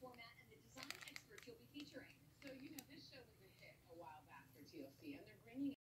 format